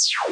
Ciao.